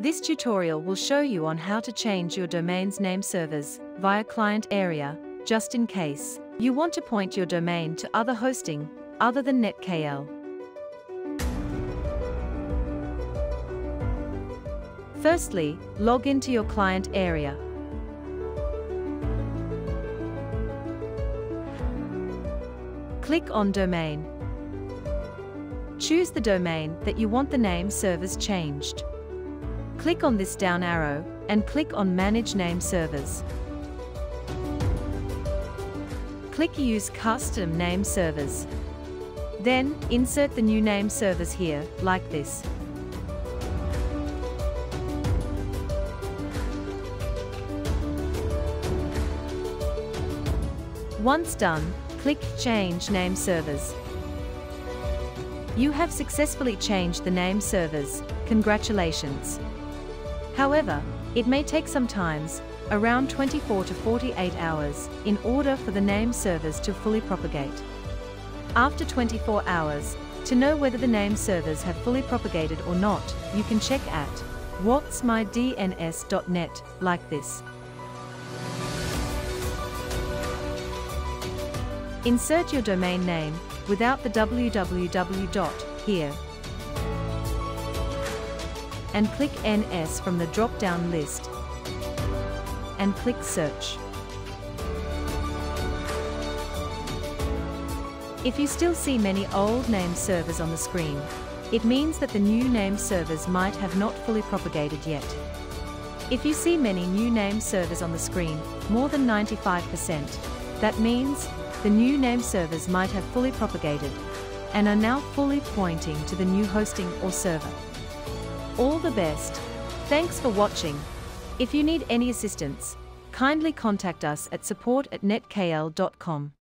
This tutorial will show you on how to change your domain's name servers via client area, just in case you want to point your domain to other hosting other than NetKL. Firstly, log into your client area. Click on Domain. Choose the domain that you want the name servers changed. Click on this down arrow and click on Manage Name Servers. Click Use Custom Name Servers. Then, insert the new name servers here, like this. Once done, click Change Name Servers. You have successfully changed the name servers, congratulations. However, it may take some times, around 24 to 48 hours, in order for the name servers to fully propagate. After 24 hours, to know whether the name servers have fully propagated or not, you can check at whatsmydns.net, like this. Insert your domain name, without the www dot, here. And click NS from the drop-down list. And click Search. If you still see many old name servers on the screen, it means that the new name servers might have not fully propagated yet. If you see many new name servers on the screen, more than 95%, that means the new name servers might have fully propagated and are now fully pointing to the new hosting or server. All the best. Thanks for watching. If you need any assistance, kindly contact us at support at netkl.com.